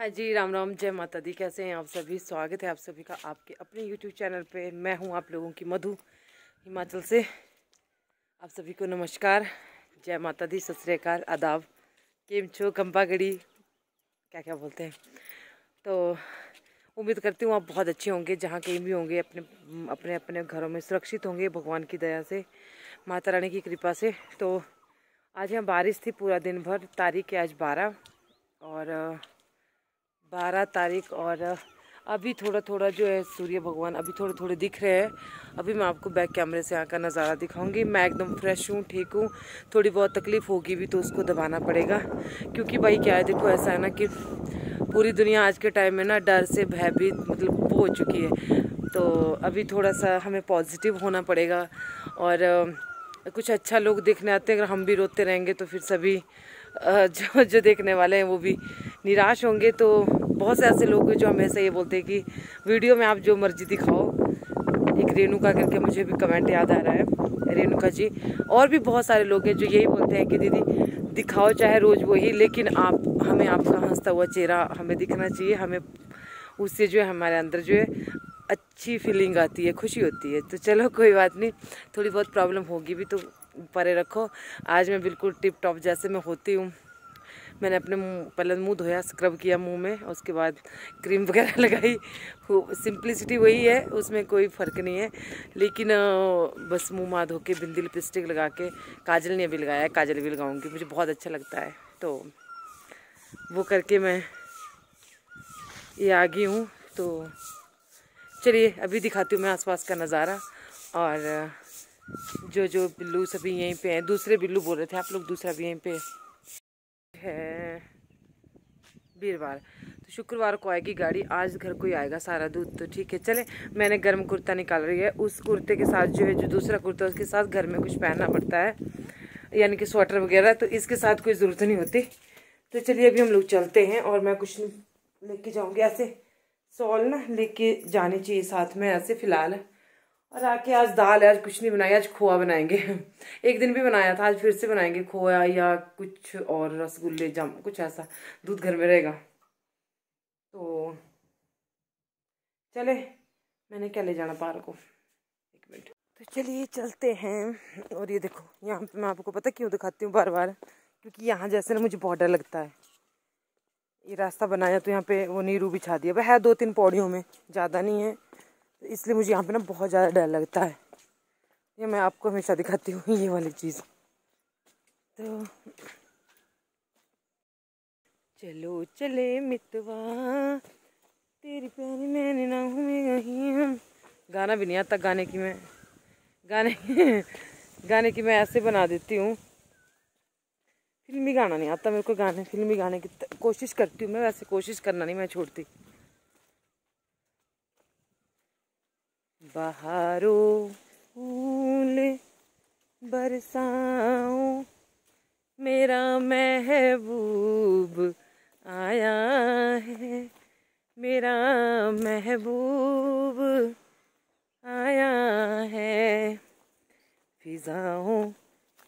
हाँ जी, राम राम, जय माता दी। कैसे हैं आप सभी? स्वागत है आप सभी का आपके अपने यूट्यूब चैनल पे। मैं हूँ आप लोगों की मधु, हिमाचल से। आप सभी को नमस्कार। जय माता दी, सत श्रीकाल आदाब। केम छो, कंपागड़ी? क्या क्या बोलते हैं? तो उम्मीद करती हूँ आप बहुत अच्छे होंगे, जहाँ कहीं भी होंगे, अपने अपने अपने घरों में सुरक्षित होंगे, भगवान की दया से, माता रानी की कृपा से। तो आज यहाँ बारिश थी पूरा दिन भर। तारीख है आज बारह। और बारह तारीख और अभी थोड़ा थोड़ा जो है सूर्य भगवान अभी थोड़े थोड़े दिख रहे हैं। अभी मैं आपको बैक कैमरे से यहाँ का नज़ारा दिखाऊँगी। मैं एकदम फ्रेश हूँ, ठीक हूँ। थोड़ी बहुत तकलीफ़ होगी भी तो उसको दबाना पड़ेगा। क्योंकि भाई क्या है, देखो ऐसा है ना कि पूरी दुनिया आज के टाइम में ना डर से भयभीत मतलब हो चुकी है। तो अभी थोड़ा सा हमें पॉजिटिव होना पड़ेगा और कुछ अच्छा लोग देखने आते हैं। अगर हम भी रोते रहेंगे तो फिर सभी जो जो देखने वाले हैं वो भी निराश होंगे। तो बहुत से ऐसे लोग हैं जो हमेशा ये बोलते हैं कि वीडियो में आप जो मर्ज़ी दिखाओ। एक रेणुका करके मुझे भी कमेंट याद आ रहा है। रेणुका जी, और भी बहुत सारे लोग हैं जो यही बोलते हैं कि दीदी, दिखाओ चाहे रोज़ वही, लेकिन आप, हमें आपका हंसता हुआ चेहरा हमें दिखना चाहिए। हमें उससे जो है हमारे अंदर जो है अच्छी फीलिंग आती है, खुशी होती है। तो चलो कोई बात नहीं, थोड़ी बहुत प्रॉब्लम होगी भी तो परे रखो। आज मैं बिल्कुल टिप टॉप जैसे मैं होती हूँ। मैंने अपने पहले मुँह धोया, स्क्रब किया मुँह में उसके बाद क्रीम वगैरह लगाई। सिंपलिसिटी वही है, उसमें कोई फ़र्क नहीं है। लेकिन बस मुँह माँ धो के बिंदी लिपस्टिक लगा के, काजल ने भी लगाया काजल भी लगाऊँगी। मुझे बहुत अच्छा लगता है। तो वो करके मैं ये आ गई हूँ। तो चलिए, अभी दिखाती हूँ मैं आसपास का नज़ारा, और जो जो बिल्लू सभी यहीं पे हैं। दूसरे बिल्लू बोल रहे थे, आप लोग दूसरा भी यहीं पे है। वीरवार तो शुक्रवार को आएगी गाड़ी, आज घर को ही आएगा सारा दूध तो ठीक है। चले, मैंने गर्म कुर्ता निकाल रही है। उस कुर्ते के साथ जो है, जो दूसरा कुर्ता उसके साथ घर में कुछ पहनना पड़ता है, यानी कि स्वेटर वगैरह तो इसके साथ कोई ज़रूरत नहीं होती। तो चलिए, अभी हम लोग चलते हैं और मैं कुछ लेके जाऊँगी ऐसे सॉल ना लेके जानी चाहिए साथ में, ऐसे फ़िलहाल। और आके आज दाल है, आज कुछ नहीं बनाया आज खोआ बनाएँगे। एक दिन भी बनाया था, आज फिर से बनाएँगे, खोया या कुछ और रसगुल्ले, जम, कुछ ऐसा, दूध घर में रहेगा। तो चले, मैंने क्या ले जाना पार को? एक मिनट। तो चलिए चलते हैं, और ये देखो, यहाँ पे मैं आपको पता क्यों दिखाती हूँ बार बार? क्योंकि यहाँ जैसे ना मुझे बहुत डर लगता है। ये रास्ता बनाया तो यहाँ पे वो नीरू बिछा दिया। है दो तीन पौड़ियों में, ज़्यादा नहीं है। इसलिए मुझे यहाँ पे ना बहुत ज़्यादा डर लगता है। ये मैं आपको हमेशा दिखाती हूँ, ये वाली चीज़। तो चलो, चले मितवा। तेरी प्यारी मैंने ना हूँ। गाना भी नहीं आता गाने की मैं। गाने गाने की मैं ऐसे बना देती हूँ। फिल्मी गाना नहीं आता मेरे को गाने। फिल्मी गाने की कोशिश करती हूँ मैं, वैसे कोशिश करना नहीं मैं छोड़ती। बहारों, फूल बरसाओ मेरा महबूब आया है। मेरा महबूब आया है। फिजाओं,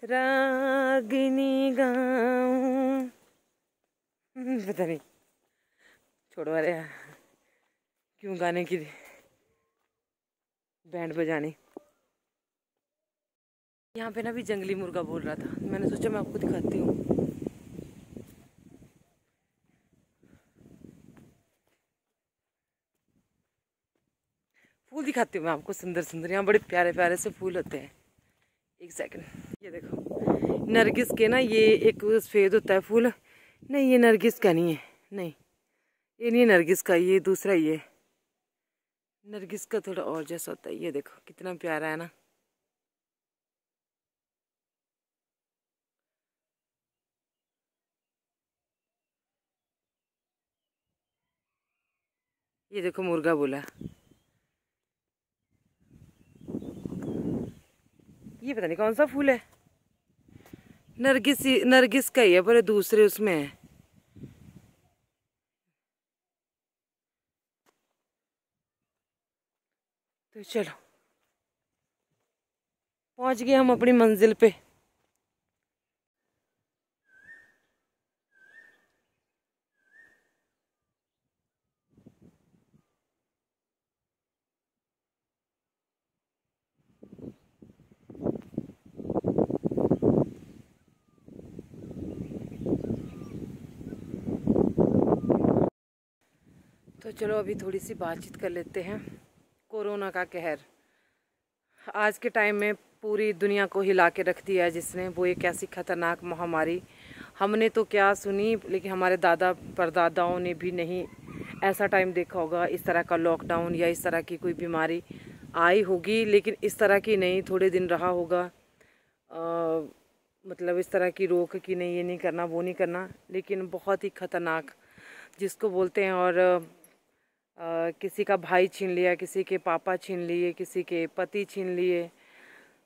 रागिनी गाऊं। पता नहीं, छोड़ो अरे क्यों गाने की बैंड बजाने। यहाँ पे ना भी जंगली मुर्गा बोल रहा था। मैंने सोचा मैं आपको दिखाती हूँ। फूल दिखाती हूँ मैं आपको, सुंदर सुंदर। यहाँ बड़े प्यारे प्यारे से फूल होते हैं। एक सेकंड ये देखो। नरगिस के ना ये एक सफ़ेद होता है फूल। नहीं, ये नरगिस का नहीं है। नहीं, ये नहीं नरगिस का, ये दूसरा है। नरगिस का थोड़ा और जैसा होता है, ये देखो, कितना प्यारा है ना। ये देखो, मुर्गा बोला। ये पता नहीं कौन सा फूल है। नरगिस नरगिस का ही है, पर दूसरे उसमें है। तो चलो। पहुँच गए हम अपनी मंजिल पे। तो चलो अभी थोड़ी सी बातचीत कर लेते हैं। कोरोना का कहर। आज के टाइम में पूरी दुनिया को हिला के रख दिया है जिसने वो एक ऐसी खतरनाक महामारी। हमने तो क्या सुनी लेकिन हमारे दादा परदादाओं ने भी नहीं ऐसा टाइम देखा होगा इस तरह का लॉकडाउन या इस तरह की कोई बीमारी आई होगी। लेकिन इस तरह की नहीं थोड़े दिन रहा होगा। आ, मतलब इस तरह की रोक कि नहीं ये नहीं करना वो नहीं करना लेकिन बहुत ही ख़तरनाक जिसको बोलते हैं और किसी का भाई छीन लिया, किसी के पापा छीन लिए, किसी के पति छीन लिए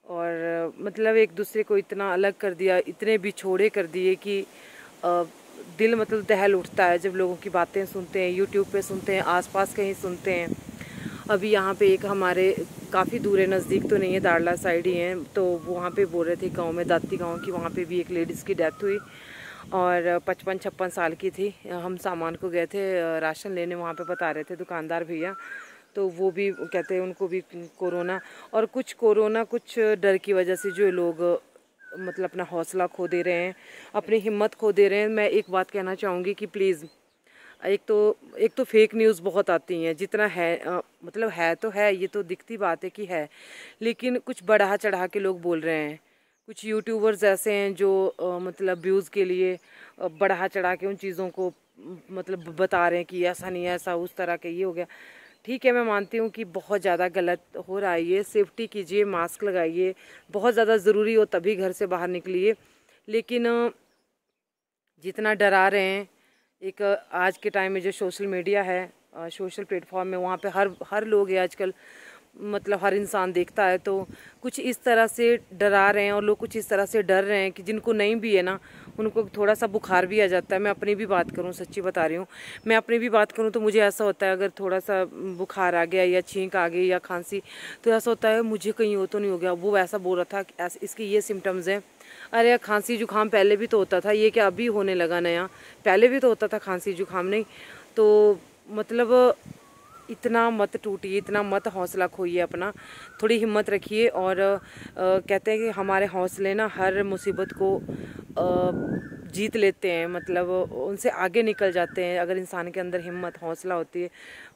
और मतलब एक दूसरे को इतना अलग कर दिया, इतने बिछोड़े कर दिए कि दिल मतलब दहल उठता है जब लोगों की बातें सुनते हैं यूट्यूब पे सुनते हैं, आसपास कहीं सुनते हैं। अभी यहाँ पे एक हमारे काफ़ी दूर है नज़दीक तो नहीं है, दारला साइड ही है तो वहाँ पे बोल रहे थे गाँव में, दाती गाँव की, वहाँ पे भी एक लेडीज़ की डेथ हुई। और पचपन छप्पन साल की थी। हम सामान को गए थे राशन लेने वहाँ पे बता रहे थे दुकानदार भैया। तो वो भी कहते हैं उनको भी कोरोना और कुछ कोरोना कुछ डर की वजह से जो लोग मतलब अपना हौसला खो दे रहे हैं अपनी हिम्मत खो दे रहे हैं। मैं एक बात कहना चाहूँगी कि प्लीज़ एक तो एक तो फेक न्यूज़ बहुत आती हैं जितना है आ, मतलब है तो है ये तो दिखती बात है कि है लेकिन कुछ बढ़ा चढ़ा के लोग बोल रहे हैं। कुछ यूट्यूबर्स ऐसे हैं जो आ, मतलब व्यूज़ के लिए बढ़ा चढ़ा के उन चीज़ों को मतलब बता रहे हैं कि ऐसा नहीं ऐसा उस तरह के ये हो गया। ठीक है मैं मानती हूँ कि बहुत ज़्यादा गलत हो रहा है ये। सेफ्टी कीजिए मास्क लगाइए। बहुत ज़्यादा ज़रूरी हो तभी घर से बाहर निकलिए। लेकिन जितना डरा रहे हैं एक आज के टाइम में जो सोशल मीडिया है सोशल प्लेटफॉर्म में वहाँ पे हर हर लोग आजकल मतलब हर इंसान देखता है तो कुछ इस तरह से डरा रहे हैं और लोग कुछ इस तरह से डर रहे हैं कि जिनको नहीं भी है ना, उनको थोड़ा सा बुखार भी आ जाता है। मैं अपनी भी बात करूँ, सच्ची बता रही हूँ। मैं अपनी भी बात करूँ तो मुझे ऐसा होता है, अगर थोड़ा सा बुखार आ गया या छींक आ गई या खांसी तो ऐसा होता है, मुझे कहीं हो तो नहीं हो गया। वो ऐसा बोल रहा था इसके ये सिम्टम्स हैं। अरे, खांसी जुकाम पहले भी तो होता था, ये क्या अभी होने लगा नया? पहले भी तो होता था खांसी जुकाम नहीं। तो मतलब इतना मत टूटिए इतना मत हौसला खोइए अपना थोड़ी हिम्मत रखिए और आ, कहते हैं कि हमारे हौसले ना हर मुसीबत को आ, जीत लेते हैं मतलब उनसे आगे निकल जाते हैं अगर इंसान के अंदर हिम्मत हौसला होती है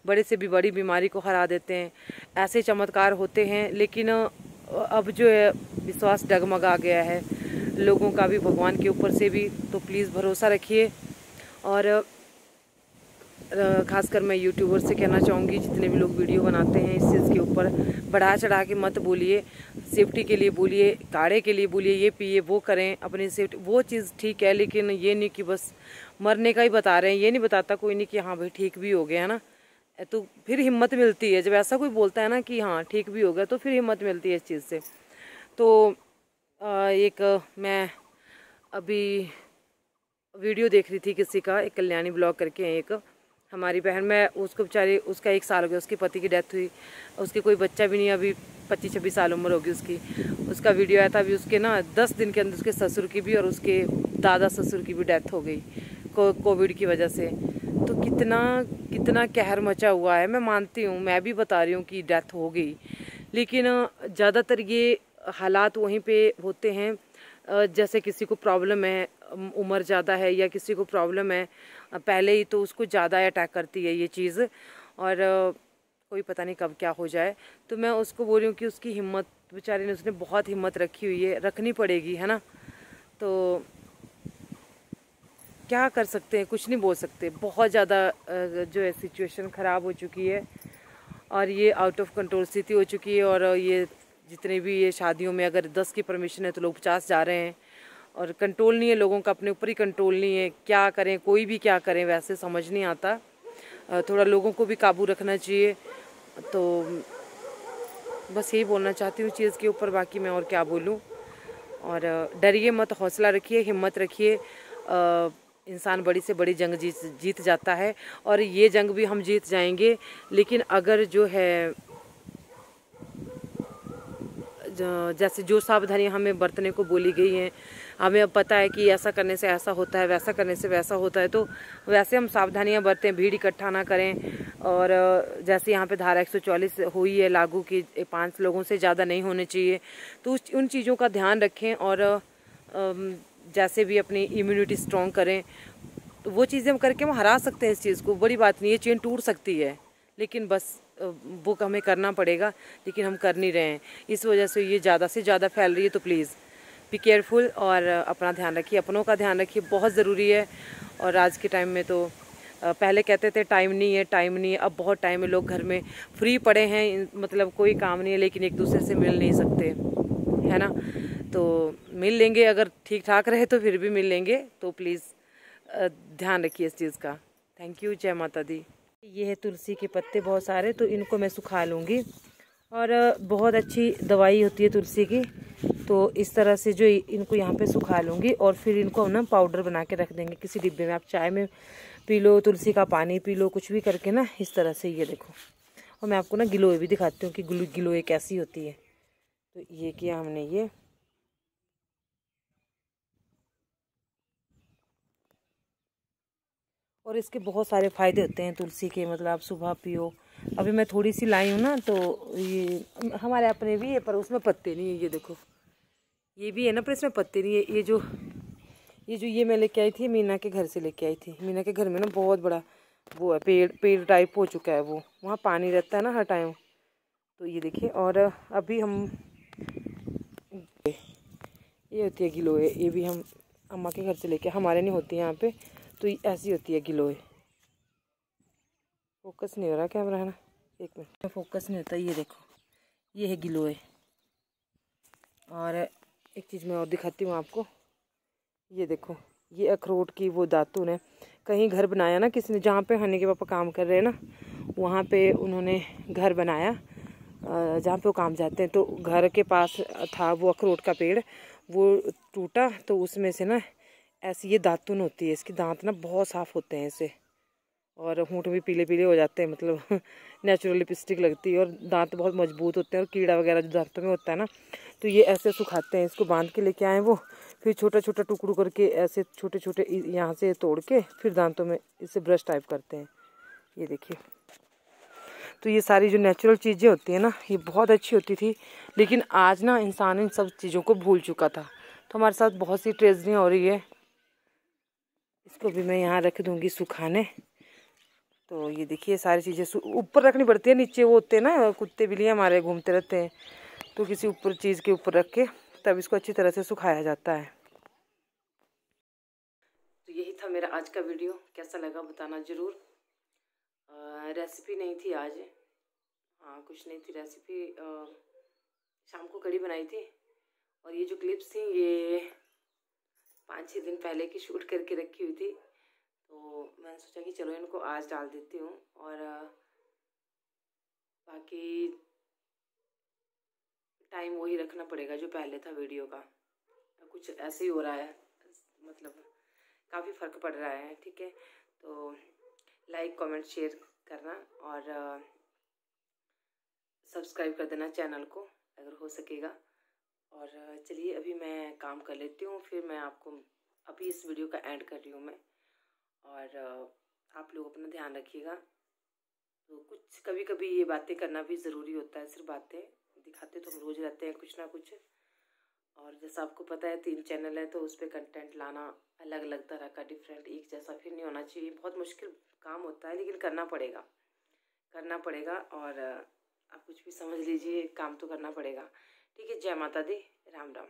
बड़े से भी बड़ी बीमारी को हरा देते हैं ऐसे चमत्कार होते हैं लेकिन अब जो है विश्वास डगमगा गया है लोगों का भी भगवान के ऊपर से भी तो प्लीज़ भरोसा रखिए और खासकर मैं यूट्यूबर से कहना चाहूँगी, जितने भी लोग वीडियो बनाते हैं, इस चीज़ के ऊपर बढ़ा चढ़ा के मत बोलिए सेफ्टी के लिए बोलिए, काढ़े के लिए बोलिए, ये पिए, वो करें, अपनी सेफ्टी वो चीज़ ठीक है, लेकिन ये नहीं कि बस मरने का ही बता रहे हैं, ये नहीं बताता कोई नहीं कि हाँ भाई ठीक भी हो गया, है ना? तो फिर हिम्मत मिलती है, जब ऐसा कोई बोलता है ना कि हाँ ठीक भी हो गया तो फिर हिम्मत मिलती है इस चीज़ से। तो एक मैं अभी वीडियो देख रही थी किसी का, एक कल्याणी ब्लॉग करके एक। हमारी बहन मैं उसको बेचारी उसका एक साल हो गया उसके पति की डेथ हुई। उसके कोई बच्चा भी नहीं अभी पच्चीस छब्बीस साल उम्र होगी उसकी। उसका वीडियो आया था अभी उसके ना दस दिन के अंदर उसके ससुर की भी और उसके दादा ससुर की भी डेथ हो गई को, कोविड की वजह से। तो कितना कितना कहर मचा हुआ है। मैं मानती हूँ मैं भी बता रही हूँ कि डेथ हो गई। लेकिन ज़्यादातर ये हालात वहीं पे होते हैं। जैसे किसी को प्रॉब्लम है उम्र ज़्यादा है या किसी को प्रॉब्लम है पहले ही तो उसको ज़्यादा अटैक करती है ये चीज़। और कोई पता नहीं कब क्या हो जाए। तो मैं उसको बोल रही हूँ कि उसकी हिम्मत, बेचारे ने उसने बहुत हिम्मत रखी हुई है, रखनी पड़ेगी, है ना? तो क्या कर सकते हैं? कुछ नहीं बोल सकते। बहुत ज़्यादा जो है सिचुएशन ख़राब हो चुकी है और ये आउट ऑफ़ कंट्रोल स्थिति हो चुकी है और ये जितने भी ये शादियों में अगर दस की परमिशन है तो लोग पचास जा रहे हैं। और कंट्रोल नहीं है, लोगों का अपने ऊपर ही कंट्रोल नहीं है। क्या करें, कोई भी क्या करें, वैसे समझ नहीं आता। थोड़ा लोगों को भी काबू रखना चाहिए। तो बस यही बोलना चाहती हूँ चीज़ के ऊपर, बाकी मैं और क्या बोलूँ। और डरिए मत, हौसला रखिए, हिम्मत रखिए। इंसान बड़ी से बड़ी जंग जीत जीत जाता है। और ये जंग भी हम जीत जाएँगे। लेकिन अगर जो है जैसे जो सावधानियाँ हमें बरतने को बोली गई हैं, हमें अब पता है कि ऐसा करने से ऐसा होता है, वैसा करने से वैसा होता है तो वैसे हम सावधानियाँ बरतें, भीड़ इकट्ठा ना करें, और जैसे यहाँ पे धारा एक हुई है लागू की पाँच लोगों से ज़्यादा नहीं होने चाहिए तो उन चीज़ों का ध्यान रखें और जैसे भी अपनी इम्यूनिटी स्ट्रॉन्ग करें तो वो चीज़ें हम करके हम हरा सकते हैं इस चीज़ को, बड़ी बात नहीं है चेन टूट सकती है, लेकिन बस वो हमें करना पड़ेगा, लेकिन हम कर नहीं रहे हैं। इस वजह से ये ज़्यादा से ज़्यादा फैल रही है तो प्लीज़ बी केयरफुल और अपना ध्यान रखिए। अपनों का ध्यान रखिए, बहुत ज़रूरी है। और आज के टाइम में तो पहले कहते थे टाइम नहीं है टाइम नहीं है। अब बहुत टाइम है, लोग घर में फ्री पड़े हैं मतलब कोई काम नहीं है, लेकिन एक दूसरे से मिल नहीं सकते, है ना? तो मिल लेंगे, अगर ठीक ठाक रहे तो फिर भी मिल लेंगे। तो प्लीज़ ध्यान रखिए इस चीज़ का। थैंक यू जय माता दी। ये है तुलसी के पत्ते बहुत सारे तो इनको मैं सुखा लूँगी। और बहुत अच्छी दवाई होती है तुलसी की तो इस तरह से जो इनको यहाँ पे सुखा लूँगी और फिर इनको हम ना पाउडर बना के रख देंगे किसी डिब्बे में। आप चाय में पी लो, तुलसी का पानी पी लो, कुछ भी करके ना, इस तरह से ये देखो। और मैं आपको ना गिलोय भी दिखाती हूँ कि गिलोय कैसी होती है। तो ये किया हमने ये। और इसके बहुत सारे फ़ायदे होते हैं तुलसी के मतलब आप सुबह पियो। अभी मैं थोड़ी सी लाई हूँ ना तो ये हमारे अपने भी है, पर उसमें पत्ते नहीं है, ये देखो। ये भी है ना, पर इसमें पत्ते नहीं है। ये जो ये जो ये मैं लेके आई थी, मीना के घर से लेके आई थी। मीना के घर में ना बहुत बड़ा वो है, पेड़ पेड़ टाइप हो चुका है वो। वहाँ पानी रहता है ना हर टाइम। तो ये देखिए, और अभी हम, ये होती है गिलोय, ये भी हम अम्मा के घर से लेके, हमारे नहीं होती यहाँ पे। तो ऐसी होती है गिलोय फोकस नहीं हो रहा कैमरा है ना? एक मिनट फोकस नहीं होता, ये देखो। ये है गिलोय और एक चीज़ मैं और दिखाती हूँ आपको। ये देखो, ये अखरोट की वो दातुन है। कहीं घर बनाया ना किसी ने, जहाँ पे हनी के पापा काम कर रहे हैं ना, वहाँ पे उन्होंने घर बनाया जहाँ पे वो काम जाते हैं। तो घर के पास था वो अखरोट का पेड़, वो टूटा तो उसमें से ना ऐसी ये दातुन होती है, इसके दांत ना बहुत साफ़ होते हैं इसे और होंठ भी पीले पीले हो जाते हैं मतलब नेचुरल लिपस्टिक लगती है और दांत बहुत मज़बूत होते हैं और कीड़ा वगैरह जो दांतों में होता है ना तो ये ऐसे सुखाते हैं, इसको बाँध के लेके आए वो, फिर छोटा छोटा टुकड़ू करके ऐसे छोटे छोटे यहाँ से तोड़ के फिर दांतों में इसे ब्रश टाइप करते हैं। ये देखिए। तो ये सारी जो नेचुरल चीज़ें होती हैं ना, ये बहुत अच्छी होती थी, लेकिन आज ना इंसान इन सब चीज़ों को भूल चुका था। तो हमारे साथ बहुत सी ट्रेजरियाँ हो रही है। इसको भी मैं यहाँ रख दूँगी सुखाने। तो ये देखिए, सारी चीज़ें ऊपर रखनी पड़ती है, नीचे वो होते हैं ना, कुत्ते बिल्ली हमारे घूमते रहते हैं। तो किसी ऊपर, चीज़ के ऊपर रख के तब इसको अच्छी तरह से सुखाया जाता है। तो यही था मेरा आज का वीडियो। कैसा लगा बताना ज़रूर। रेसिपी नहीं थी आज। हाँ कुछ नहीं थी रेसिपी शाम को कड़ी बनाई थी। और ये जो क्लिप्स थी, ये पाँच छः दिन पहले की शूट करके रखी हुई थी। तो मैंने सोचा कि चलो इनको आज डाल देती हूँ और, बाकी टाइम वही रखना पड़ेगा जो पहले था वीडियो का। कुछ ऐसे ही हो रहा है मतलब काफ़ी फ़र्क पड़ रहा है, ठीक है? तो लाइक कमेंट शेयर करना और सब्सक्राइब कर देना चैनल को, अगर हो सकेगा। और चलिए अभी मैं काम कर लेती हूँ, फिर मैं आपको अभी इस वीडियो का एंड कर रही हूँ मैं। और आप लोग अपना ध्यान रखिएगा। तो कुछ कभी कभी ये बातें करना भी ज़रूरी होता है, सिर्फ़ बातें दिखाते तो हम रोज़ रहते हैं, कुछ ना कुछ। और जैसा आपको पता है, तीन चैनल है तो उस पर कंटेंट लाना अलग अलग तरह का डिफरेंट, एक जैसा फिर नहीं होना चाहिए। बहुत मुश्किल काम होता है, लेकिन करना पड़ेगा। करना पड़ेगा और आप कुछ भी समझ लीजिए, काम तो करना पड़ेगा। ठीक है जय माता दी। राम राम।